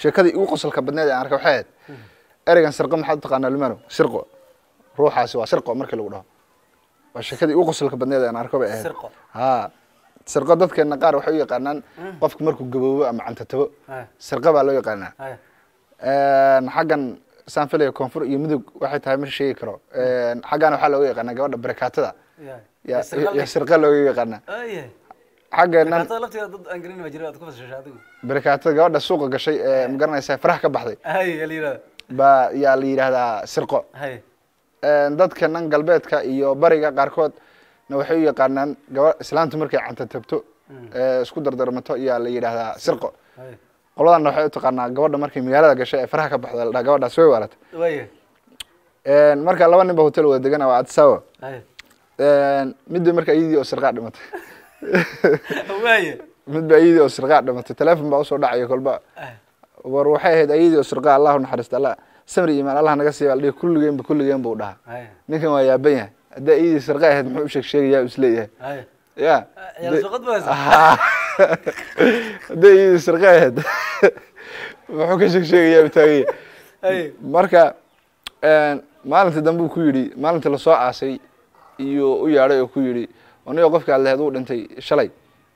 Sheekadii ugu qosolka badneed ee aan arkay waxay ahayd ereygan sirqo maxaad u taqaanaa lumano? Sirqo. Ruuxaasi waa sirqo markii lagu dhaho. Waa sheekadii ugu qosolka badneed ee aan arko bay ahayd. Sirqo. ha sirqo dadkeena qaar waxay u yaqaanaan qofku markuu gaboobo ama cantatabo. Sirqo baa loo yaqaanaa. Xaggan saan filaya koonfur iyo mudug waxay tahay ma sheegi karo. Xaggan waxaa looga yaqaanaa gabadha barakaatada ya sirqa looga yaqaanaa Ma adigu. barakaatada gabadha suuqa gashay ee magaranaysa faraha ka baxday Ay, yaa la yidhaahdaa sirqo dadka nan galbeedka iyo bariga qaarkood na waxay u yaqaanaan gaba islaantu markay cantatabto ee isku dardarmato yaa la yidhaahdaa sirqo Ay. qoladanna waxay u taqaanaa gabadha markay magaalada gashay ee faraha ka baxda la dhaha gabadhaas way. Een, marka laba nin ba hotel wada degan waa adsawa Ay. midba marka iyadii oo sirqaa dhimatay. midba iyadii oo sirqaa dhimatay teleefon baa u soo dhacaya kolba. Ay. war waxay ahayd ayadii oo sirqaa allahu naxariista allah samri iimaan allah naga siiya aldhihi kulligeenba kulligeen buu dhahaa. Ay. ninkan waa yaaban yahay. Haddaa iyadii sirqa ahayd muxuu u sheeg sheegayaa is leeyahay. Ay. ya. Hadday iyadii sirqa ahayd muxuu ka sheeg sheegayaa u taagaya marka een, maalintii dambe uu ku yidhi maalintii la soo aasay iyo u yaadhay oo ku yidhi anigo qofka aad lahayd uu dhintay shalay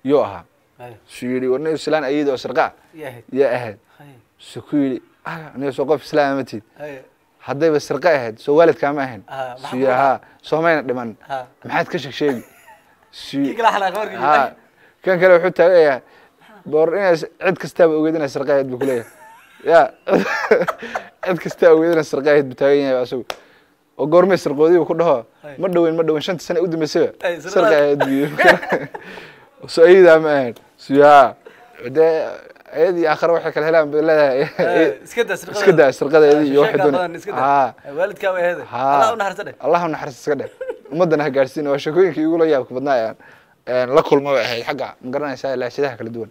yuu ahaa su yidhi nin islaan ayada oo Yahay. yaa ahayd Ay. su ku yidhi ah soo qof islaama ma tiid Ay. haddayba sirqa ahayd soo waalidkaama ahayn. Ah, su yidhi haa soomayna dhiman. Ha. maxaad ka sheeg sheegi? Kan kale wuxuu taagayaa boor inay cid kastaaba ogeed inay sirqa ahayd buu kuleeyahay ya. Cid kastaa ogeed inay sirqa ahayd buu taagan yahay asagu oo goormay sirqoodii uu ku dhaho ma dhoweyn ma dhoweyn shanta sane u dambeysaba Ay, sirqa- sirqa ahayd buu so ayadaa ma ahayn su yaa dee ayadii aakhare waxay kala helaan bay leedahay. Ay, Iska daa sirqada. sirqadeedii iyo waxay doonay Allah naxariis iska dheh ummaddana ha gaarsiin waa sheekooyinkii igula yaabka badnaa aan- la kulmo bay ahayd. Xagga ma garanaysaa laashadaha kala duwan.